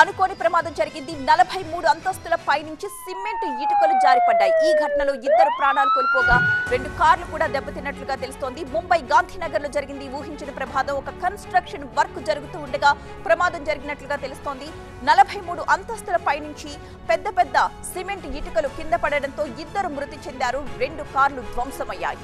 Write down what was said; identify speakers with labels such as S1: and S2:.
S1: అనుకోని ప్రమాదం జరిగింది. నలభై మూడు అంతస్తుల పైనుంచి సిమెంట్ ఇటుకలు జారిపడ్డాయి. ఈ ఘటనలో ఇద్దరు ప్రాణాలు కోల్పోగా రెండు కార్లు కూడా దెబ్బతిన్నట్లుగా తెలుస్తోంది. ముంబై గాంధీనగర్లో జరిగింది. ఊహించిన ప్రమాదం. ఒక కన్స్ట్రక్షన్ వర్క్ జరుగుతూ ఉండగా ప్రమాదం జరిగినట్లుగా తెలుస్తోంది. నలభై మూడు అంతస్తుల పైనుంచి పెద్ద పెద్ద సిమెంట్ ఇటుకలు కింద పడడంతో ఇద్దరు మృతి చెందారు. రెండు కార్లు ధ్వంసమయ్యాయి.